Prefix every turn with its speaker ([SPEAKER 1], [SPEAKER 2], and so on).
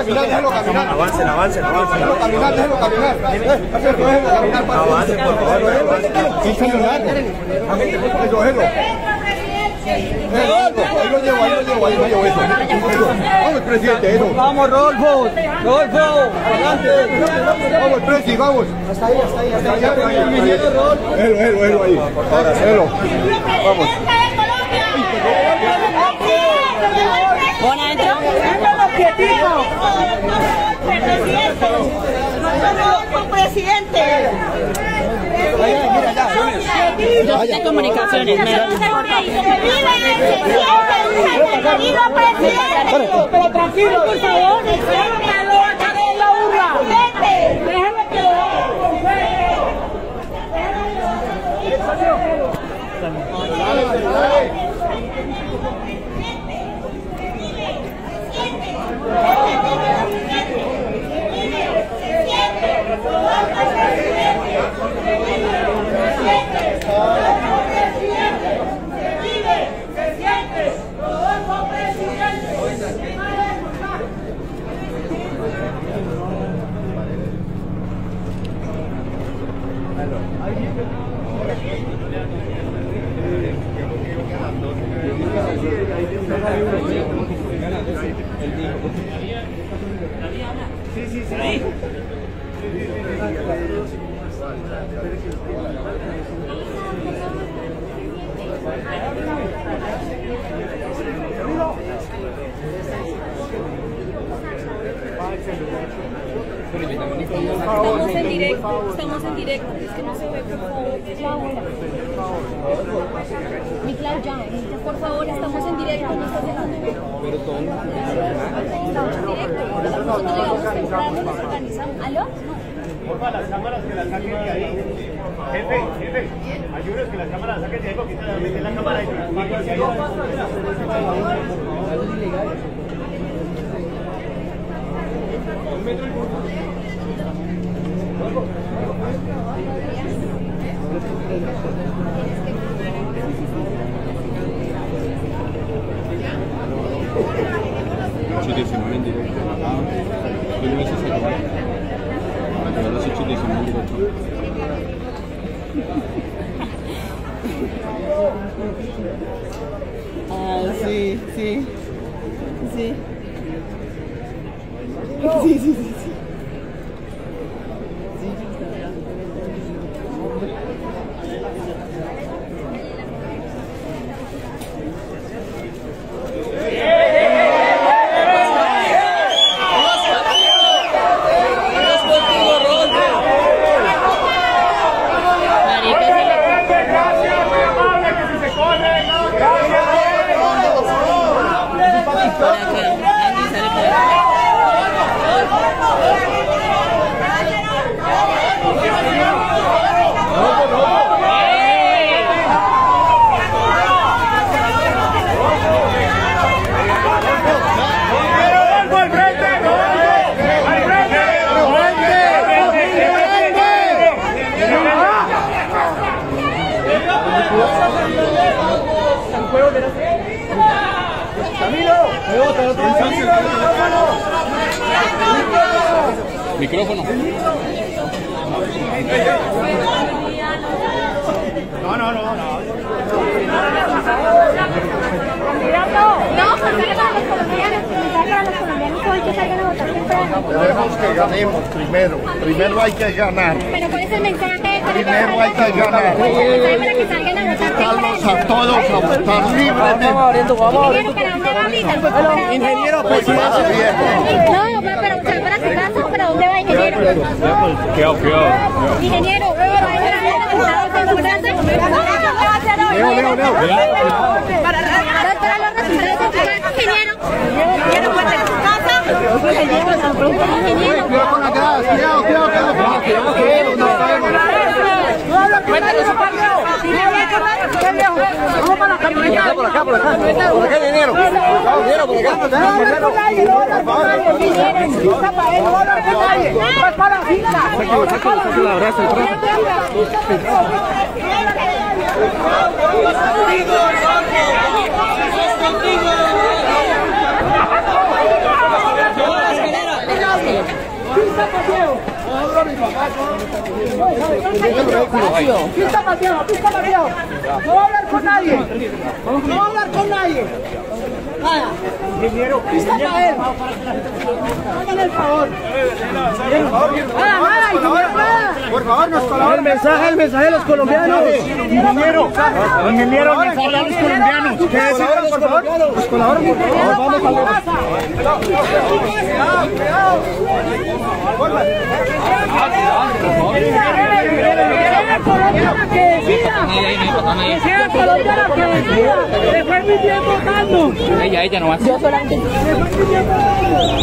[SPEAKER 1] caminar, déjalo caminar.
[SPEAKER 2] Avancen, avancen, avancen.
[SPEAKER 1] Déjalo caminar, déjalo caminar. Caminar.
[SPEAKER 2] Avancen, por favor.
[SPEAKER 1] Ahí lo llevo, ahí lo llevo, ahí lo llevo eso. Vamos, presidente, eso.
[SPEAKER 3] Vamos, Rodolfo. Rodolfo, adelante.
[SPEAKER 1] Vamos, presi, vamos. Hasta ahí, hasta ahí, hasta ahí. Hasta ahí, ahí. Élo. Vamos.
[SPEAKER 4] ¿Pon adentro? De comunicaciones. me-
[SPEAKER 5] Pero tranquilo, por favor. Sí, sí, sí.
[SPEAKER 4] Estamos en directo, estamos en directo. Es que no se ve, por favor. Mi ya, por favor, estamos en directo, no estás dejando ver. Estamos en directo. Nosotros llegamos temprano, nos organizamos. ¿Aló?
[SPEAKER 2] Porfa, las cámaras que las saquen de ahí. Jefe, jefe, ayúdenos que las cámaras saquen de ahí porque la cámara ahí.
[SPEAKER 6] Hechos 19 en directo. Ah, yo no hice celular. Pero los hechos 19 en directo.
[SPEAKER 3] Ah, sí, sí. Sí. Sí, sí, sí.
[SPEAKER 6] Micrófono.
[SPEAKER 2] No, no, no, no.
[SPEAKER 5] No, porque para los colombianos, para los colombianos hoy que salgan a votar temprano.
[SPEAKER 1] Debemos que ganemos primero. Primero hay que ganar.
[SPEAKER 5] Pero ¿cuál es el mensaje?
[SPEAKER 1] Primero hay que ganar.
[SPEAKER 5] ¿Cuál es el mensaje para que salgan a votar
[SPEAKER 1] Invitarlos a todos a votar libremente.
[SPEAKER 5] Ingeniero, ¿para dónde va ahorita?
[SPEAKER 3] Ingeniero,
[SPEAKER 1] Pues.
[SPEAKER 5] No, pero ¿para para su casa para dónde va, ingeniero?
[SPEAKER 6] Cuidado, cuidado.
[SPEAKER 5] Ingeniero, ¿va a ir a ver a los resultados en?
[SPEAKER 1] Leo, Leo, Leo.
[SPEAKER 5] Para los resultados en su casa, ingeniero. ¿Ingeniero, para su casa? Ingeniero.
[SPEAKER 1] Cuidado. Cuidado, cuidado, no sabemos.
[SPEAKER 3] Por acá, por acá. Por acá, por acá.
[SPEAKER 4] Yo a la escalera.
[SPEAKER 7] Pista Mateo, pista Mateo. No va a hablar con nadie. No va a hablar con nadie. Nada. Para él. El favor. Ingeniero, nada.
[SPEAKER 1] Por favor, nos colabora.
[SPEAKER 2] El mensaje, el mensaje de los colombianos. Ingeniero, ingeniero, el mensaje de los colombianos.
[SPEAKER 1] Por favor. Nos colaboran, por favor. Vamos a ver.
[SPEAKER 7] colombiana que decida. Que sea colombiana que decida. Después mi tiempo votando.
[SPEAKER 3] Ella, ella nomás.
[SPEAKER 7] Después mi tiempo votando.